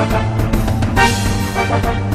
Música